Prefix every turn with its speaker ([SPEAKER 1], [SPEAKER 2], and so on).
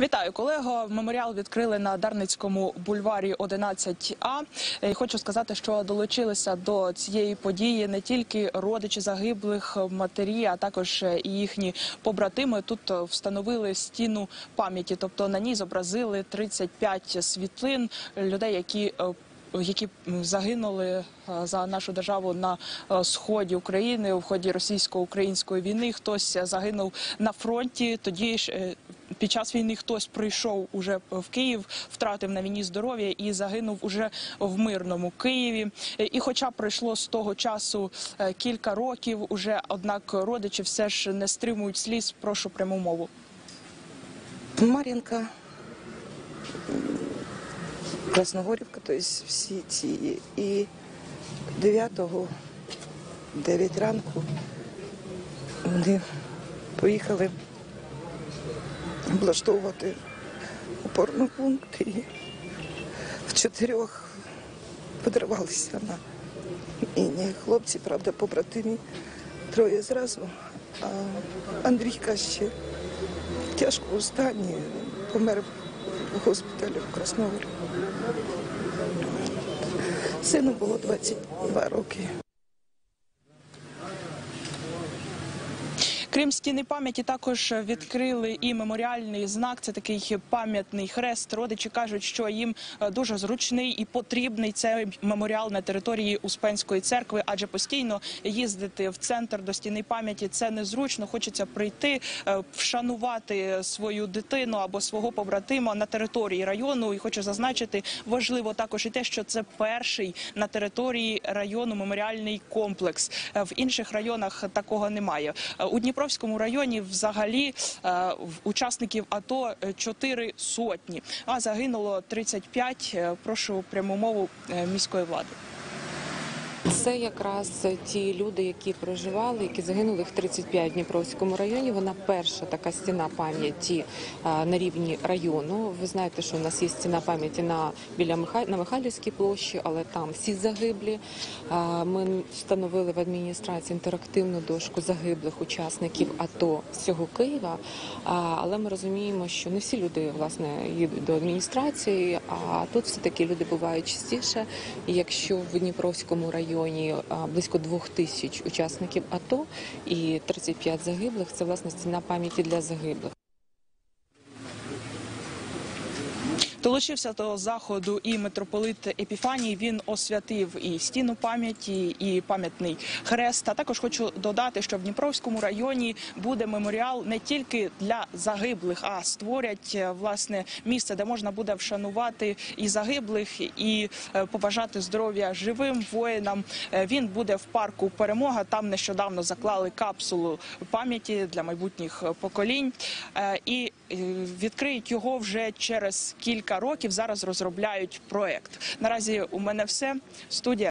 [SPEAKER 1] Вітаю, колего. Меморіал відкрили на Дарницькому бульварі 11А. І хочу сказати, що долучилися до цієї події не тільки родичі загиблих, матері, а також і їхні побратими. Тут встановили стіну пам'яті, тобто на ній зобразили 35 світлин людей, які е, які загинули е, за нашу державу на е, сході України в ході російсько-української війни. Хтось загинув на фронті. Тоді ж е, під час війни хтось прийшов уже в Київ, втратив на війні здоров'я і загинув уже в мирному Києві. І, хоча пройшло з того часу е, кілька років, уже однак родичі все ж не стримують сліз. Прошу пряму мову.
[SPEAKER 2] Мар'їнка, Красногорівка, тобто всі ці. І 9-го, 9 ранку вони поїхали облаштовувати опорний пункт і в чотирьох подривалися на міні. Хлопці, правда, побратимі, троє зразу, а Андрійка ще в тяжкому стані помер в госпіталі в Красногорі. Сину було 22 роки.
[SPEAKER 1] Крім стіни пам'яті, також відкрили і меморіальний знак. Це такий пам'ятний хрест. Родичі кажуть, що їм е, дуже зручний і потрібний цей меморіал на території Успенської церкви, адже постійно їздити в центр до стіни пам'яті це незручно. Хочеться прийти, е, вшанувати свою дитину або свого побратима на території району. І хочу зазначити, важливо також і те, що це перший на території району меморіальний комплекс. Е, В інших районах такого немає. У Дніпровському районі взагалі е, учасників АТО е, чотири сотні, а загинуло 35. Е, Прошу пряму мову міської влади.
[SPEAKER 3] Це якраз ті люди, які проживали, які загинули в 35 в Дніпровському районі. Вона перша така стіна пам'яті на рівні району. Ви знаєте, що у нас є стіна пам'яті на біля Миха... на Михайлівській площі, але там всі загиблі. Ми встановили в адміністрації інтерактивну дошку загиблих учасників АТО всього Києва. Але ми розуміємо, що не всі люди власне їдуть до адміністрації, а тут все таки люди бувають частіше. Якщо в Дніпровському районі а, близько двох тисяч учасників АТО і 35 загиблих, це власне стіна пам'яті для загиблих.
[SPEAKER 1] Долучився до заходу і митрополит Епіфаній. Він освятив і стіну пам'яті, і пам'ятний хрест. А також хочу додати, що в Дніпровському районі буде меморіал не тільки для загиблих, а створять е, власне місце, де можна буде вшанувати і загиблих, і е, побажати здоров'я живим воїнам. Е, Він буде в парку Перемога. Там нещодавно заклали капсулу пам'яті для майбутніх поколінь. І відкриють його вже через кілька років. Зараз розробляють проект. Наразі у мене все. Студія.